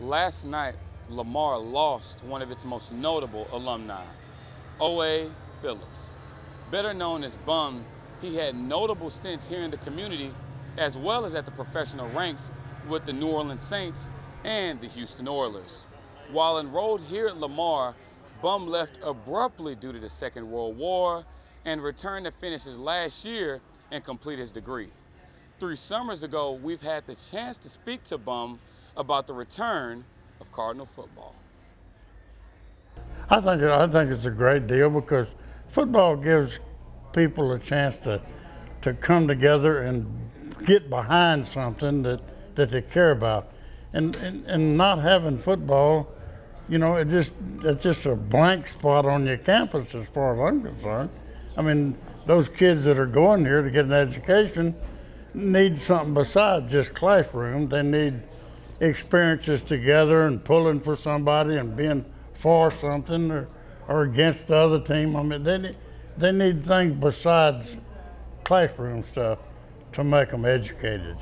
Last night, Lamar lost one of its most notable alumni, O.A. Phillips. Better known as Bum, he had notable stints here in the community as well as at the professional ranks with the New Orleans Saints and the Houston Oilers. While enrolled here at Lamar, Bum left abruptly due to the Second World War and returned to finish his last year and complete his degree. Three summers ago, we've had the chance to speak to Bum about the return of Cardinal football. I think I think it's a great deal because football gives people a chance to to come together and get behind something that, that they care about. And, and and not having football, you know, it just it's just a blank spot on your campus as far as I'm concerned. I mean, those kids that are going here to get an education need something besides just classroom. They need experiences together and pulling for somebody and being for something or, or against the other team. I mean, they they need things besides classroom stuff to make them educated.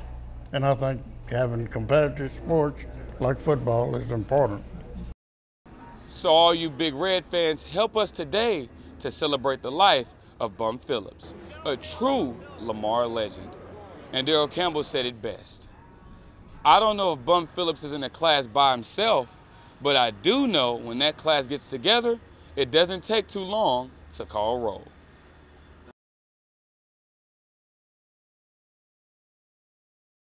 And I think having competitive sports like football is important. So all you Big Red fans, help us today to celebrate the life of Bum Phillips, a true Lamar legend. And Earl Campbell said it best. I don't know if Bum Phillips is in a class by himself, but I do know when that class gets together, it doesn't take too long to call roll.